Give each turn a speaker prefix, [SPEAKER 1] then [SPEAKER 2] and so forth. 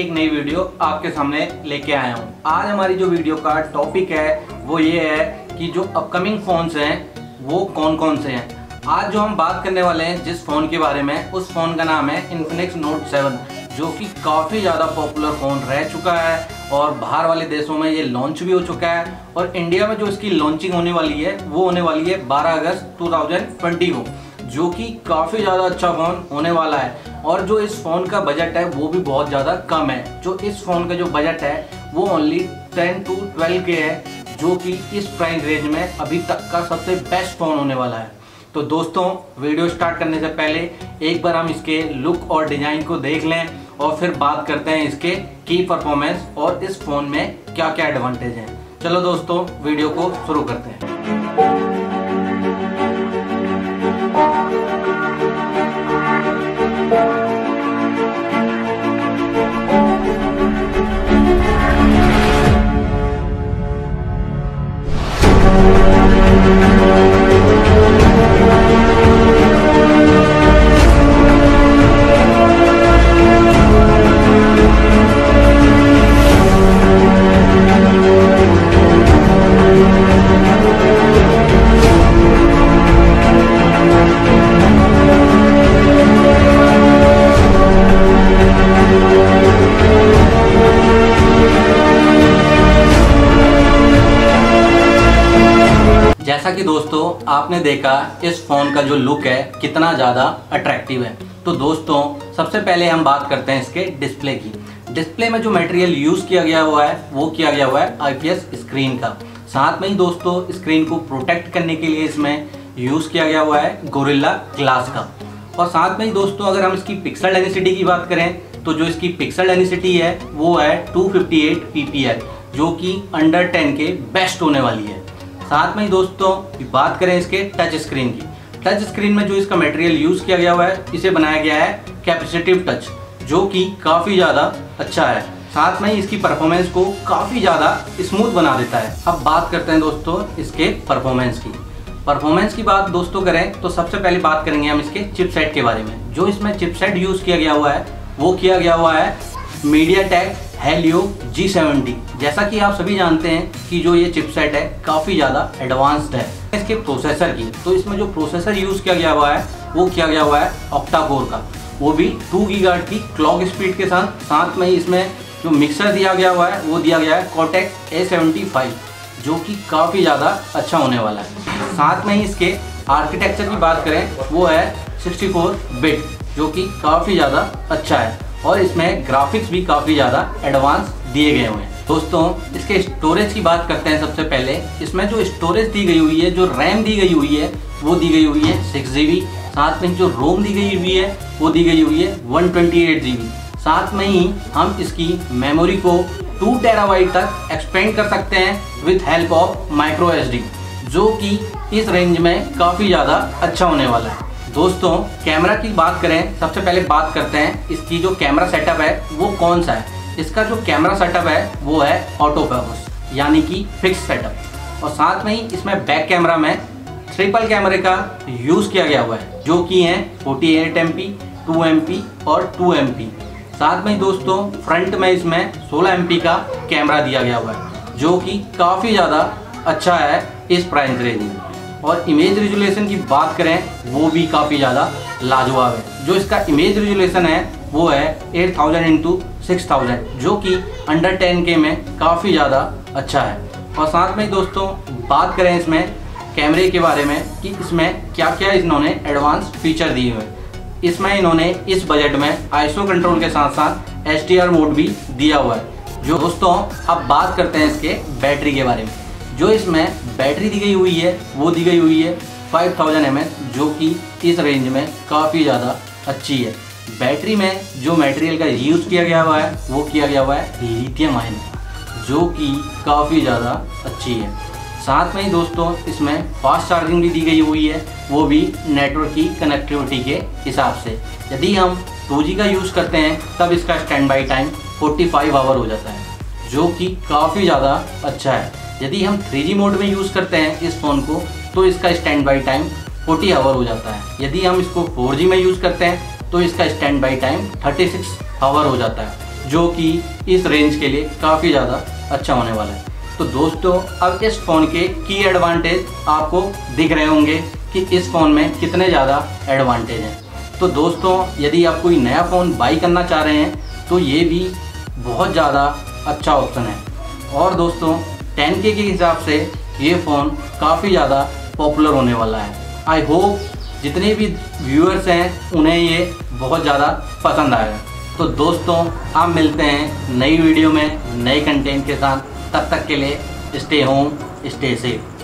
[SPEAKER 1] एक नई वीडियो आपके सामने लेके आया हूँ। आज हमारी जो वीडियो का टॉपिक है, वो ये है कि जो अपकमिंग फ़ोन्स हैं, वो कौन कौन से हैं? आज जो हम बात करने वाले हैं, जिस फ़ोन के बारे में, उस फ़ोन का नाम है इन्फिनिक्स नोट 7 जो कि काफ़ी ज़्यादा पॉपुलर फ़ोन रह चुका है और बाहर वाले देशों में ये लॉन्च भी हो चुका है और इंडिया में जो इसकी लॉन्चिंग होने वाली है, वो होने वाली है 12 अगस्त 2020 को। जो कि काफ़ी ज़्यादा अच्छा फ़ोन होने वाला है। और जो इस फ़ोन का बजट है, वो भी बहुत ज़्यादा कम है। जो इस फ़ोन का जो बजट है, वो ओनली 10 टू 12 के है, जो कि इस प्राइस रेंज में अभी तक का सबसे बेस्ट फ़ोन होने वाला है। तो दोस्तों वीडियो स्टार्ट करने से पहले एक बार हम इसके लुक और डिज़ाइन को देख लें और फिर बात करते हैं इसके की परफॉर्मेंस और इस फ़ोन में क्या क्या एडवांटेज हैं। चलो दोस्तों वीडियो को शुरू करते हैं। जैसा कि दोस्तों, आपने देखा इस फ़ोन का जो लुक है, कितना ज़्यादा अट्रैक्टिव है। तो दोस्तों, सबसे पहले हम बात करते हैं इसके डिस्प्ले की। डिस्प्ले में जो मटेरियल यूज़ किया गया हुआ है, वो किया गया हुआ है आईपीएस स्क्रीन का। साथ में ही दोस्तों स्क्रीन को प्रोटेक्ट करने के लिए इसमें यूज़ किया गया हुआ है गोरिल्ला ग्लास का। और साथ में ही दोस्तों, अगर हम इसकी पिक्सल डेंसिटी की बात करें तो जो इसकी पिक्सल डेंसिटी है, वो है 258 ppi जो कि अंडर 10 के बेस्ट होने वाली है। साथ में ही दोस्तों बात करें इसके टच स्क्रीन की। टच स्क्रीन में जो इसका मटेरियल यूज़ किया गया हुआ है, इसे बनाया गया है कैपेसिटिव टच जो कि काफ़ी ज़्यादा अच्छा है। साथ में इसकी परफॉर्मेंस को काफ़ी ज़्यादा स्मूथ बना देता है। अब बात करते हैं दोस्तों इसके परफॉर्मेंस की। परफॉर्मेंस की बात दोस्तों करें तो सबसे पहले बात करेंगे हम इसके चिपसेट के बारे में। जो इसमें चिपसेट यूज़ किया गया हुआ है, वो किया गया हुआ है MediaTek Helio G seventy जैसा कि आप सभी जानते हैं कि जो ये चिपसेट है, काफ़ी ज़्यादा एडवांस्ड है इसके प्रोसेसर की। तो इसमें जो प्रोसेसर यूज़ किया गया हुआ है, वो किया गया हुआ है ऑक्टा कोर का। वो भी टू गीगार्ड की क्लॉक स्पीड के साथ साथ में ही इसमें जो मिक्सर दिया गया हुआ है, वो दिया गया है कॉटेक ए सेवेंटी फाइव जो कि काफ़ी ज़्यादा अच्छा होने वाला है। साथ में ही इसके आर्किटेक्चर की बात करें, वो है 64 बिट जो कि काफ़ी ज़्यादा अच्छा है। और इसमें ग्राफिक्स भी काफ़ी ज़्यादा एडवांस दिए गए हुए हैं। दोस्तों, इसके स्टोरेज की बात करते हैं सबसे पहले। इसमें जो स्टोरेज दी गई हुई है, जो रैम दी गई हुई है, वो दी गई हुई है सिक्स जी साथ में जो रोम दी गई हुई है, वो दी गई हुई है वन ट्वेंटी एट जी साथ में ही हम इसकी मेमोरी को टू टेराबाइट तक एक्सपेंड कर सकते हैं with help of micro SD जो कि इस रेंज में काफ़ी ज़्यादा अच्छा होने वाला है। दोस्तों कैमरा की बात करें, सबसे पहले बात करते हैं इसकी जो कैमरा सेटअप है, वो कौन सा है? इसका जो कैमरा सेटअप है, वो है ऑटो फोकस यानी कि फिक्स सेटअप और साथ में ही इसमें बैक कैमरा में ट्रिपल कैमरे का यूज़ किया गया हुआ है, जो कि हैं forty eight M P two M P और टू एम पी साथ में दोस्तों फ्रंट में इसमें सोलह एम पी का कैमरा दिया गया हुआ है, जो कि काफ़ी ज़्यादा अच्छा है इस प्राइस रेंज में. और इमेज रेजुलेशन की बात करें, वो भी काफ़ी ज़्यादा लाजवाब है। जो इसका इमेज रेजुलेशन है, वो है 8000 थाउज़ेंड इंटू सिक्स थाउज़ेंड जो कि अंडर 10 के में काफ़ी ज़्यादा अच्छा है। और साथ में दोस्तों, बात करें इसमें कैमरे के बारे में कि इसमें क्या क्या इन्होंने एडवांस फीचर दिए हुए इसमें इन्होंने इस बजट में आईसो कंट्रोल के साथ साथ एच मोड भी दिया हुआ है। जो दोस्तों, अब बात करते हैं इसके बैटरी के बारे में। जो इसमें बैटरी दी गई हुई है, वो दी गई हुई है 5000 थाउज़ेंड जो कि इस रेंज में काफ़ी ज़्यादा अच्छी है। बैटरी में जो मटेरियल का यूज़ किया गया हुआ है, वो किया गया हुआ है लिथियम आयन जो कि काफ़ी ज़्यादा अच्छी है। साथ में ही दोस्तों, इसमें फास्ट चार्जिंग भी दी गई हुई है, वो भी नेटवर्क की कनेक्टिविटी के हिसाब से। यदि हम 2G का यूज़ करते हैं, तब इसका स्टैंड बाई टाइम 45 आवर हो जाता है, जो कि काफ़ी ज़्यादा अच्छा है। यदि हम थ्री मोड में यूज़ करते हैं इस फ़ोन को तो इसका स्टैंड बाई टाइम 40 आवर हो जाता है। यदि हम इसको 4G में यूज़ करते हैं तो इसका स्टैंड बाई टाइम 36 आवर हो जाता है, जो कि इस रेंज के लिए काफ़ी ज़्यादा अच्छा होने वाला है। तो दोस्तों, अब इस फ़ोन के की एडवांटेज आपको दिख रहे होंगे कि इस फ़ोन में कितने ज़्यादा एडवांटेज हैं। तो दोस्तों, यदि आप कोई नया फ़ोन बाई करना चाह रहे हैं तो ये भी बहुत ज़्यादा अच्छा ऑप्शन है। और दोस्तों टेन के हिसाब से ये फ़ोन काफ़ी ज़्यादा पॉपुलर होने वाला है। आई होप जितने भी व्यूअर्स हैं, उन्हें ये बहुत ज़्यादा पसंद आया। तो दोस्तों आप मिलते हैं नई वीडियो में, नए कंटेंट के साथ। तब तक के लिए स्टे होम स्टे सेफ़